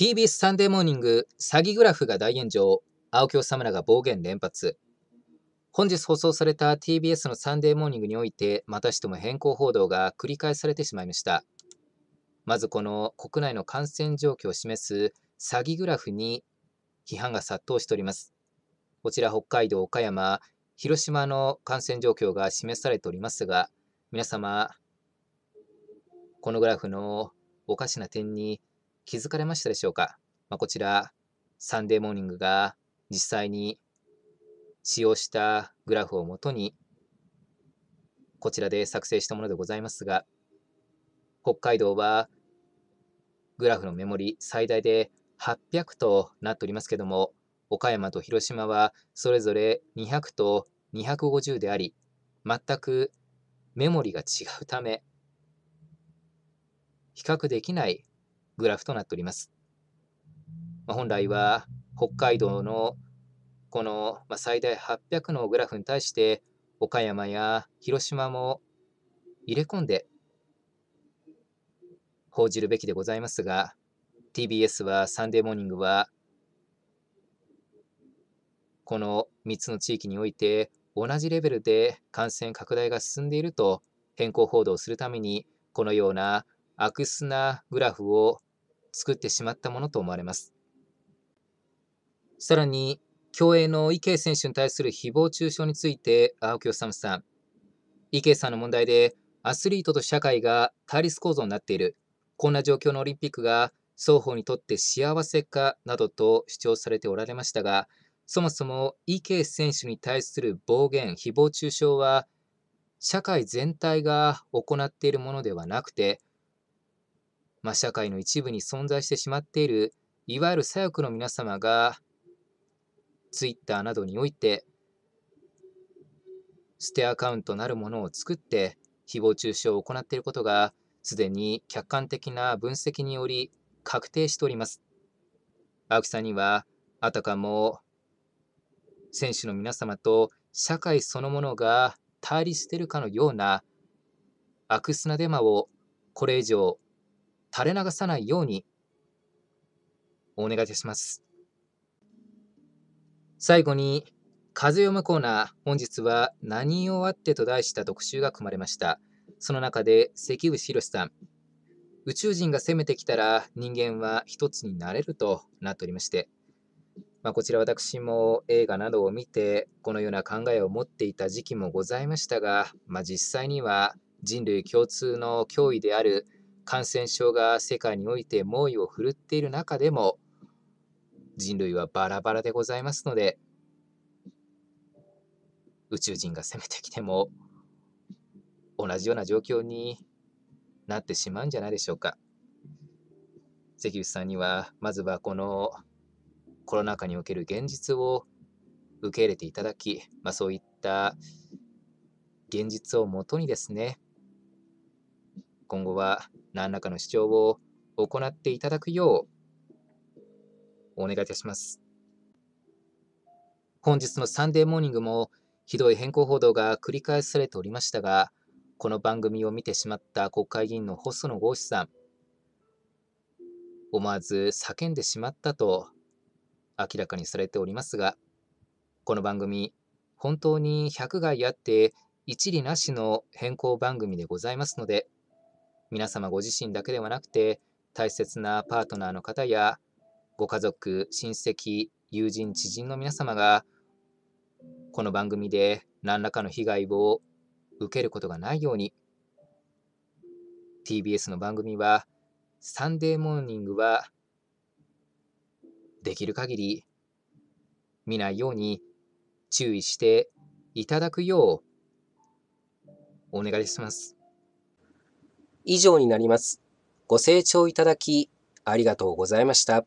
TBS サンデーモーニング詐欺グラフが大炎上。青木理らが暴言連発。本日放送された TBS のサンデーモーニングにおいてまたしても偏向報道が繰り返されてしまいました。まずこの国内の感染状況を示す詐欺グラフに批判が殺到しております。こちら北海道岡山広島の感染状況が示されておりますが皆様このグラフのおかしな点に気づかれましたでしょうか、まあ、こちら、サンデーモーニングが実際に使用したグラフをもとに、こちらで作成したものでございますが、北海道はグラフのメモリ最大で800となっておりますけども、岡山と広島はそれぞれ200と250であり、全くメモリが違うため、比較できないグラフとなっております。まあ、本来は北海道のこの最大800のグラフに対して岡山や広島も入れ込んで報じるべきでございますが TBS はサンデーモーニングはこの3つの地域において同じレベルで感染拡大が進んでいると変更報道するためにこのような悪質なグラフを作ってしまったものと思われます。さらに、競泳の池江選手に対する誹謗中傷について、青木治さん、池江さんの問題で、アスリートと社会が対立構造になっている、こんな状況のオリンピックが双方にとって幸せかなどと主張されておられましたが、そもそも池江選手に対する暴言、誹謗中傷は、社会全体が行っているものではなくて、まあ、社会の一部に存在してしまっているいわゆる左翼の皆様がツイッターなどにおいてステアカウントなるものを作って誹謗中傷を行っていることがすでに客観的な分析により確定しております。青木さんにはあたかも選手の皆様と社会そのものが対立しているかのような悪質なデマをこれ以上垂れ流さないようにお願いいたします。最後に、風読むコーナー、本日は何をあってと題した特集が組まれました。その中で関口宏さん、宇宙人が攻めてきたら人間は一つになれるとなっておりまして、まあ、こちら私も映画などを見てこのような考えを持っていた時期もございましたが、まあ、実際には人類共通の脅威である感染症が世界において猛威を振るっている中でも人類はバラバラでございますので宇宙人が攻めてきても同じような状況になってしまうんじゃないでしょうか。関口さんにはまずはこのコロナ禍における現実を受け入れていただき、まあ、そういった現実をもとにですね今後は何らかの主張を行っていただくようお願いいたします。本日のサンデーモーニングもひどい変更報道が繰り返されておりましたが、この番組を見てしまった国会議員の細野豪志さん、思わず叫んでしまったと明らかにされておりますが、この番組、本当に百害あって一理なしの変更番組でございますので、皆様ご自身だけではなくて、大切なパートナーの方や、ご家族、親戚、友人、知人の皆様が、この番組で何らかの被害を受けることがないように、TBS の番組は、サンデーモーニングは、できる限り見ないように注意していただくようお願いします。以上になります。ご清聴いただきありがとうございました。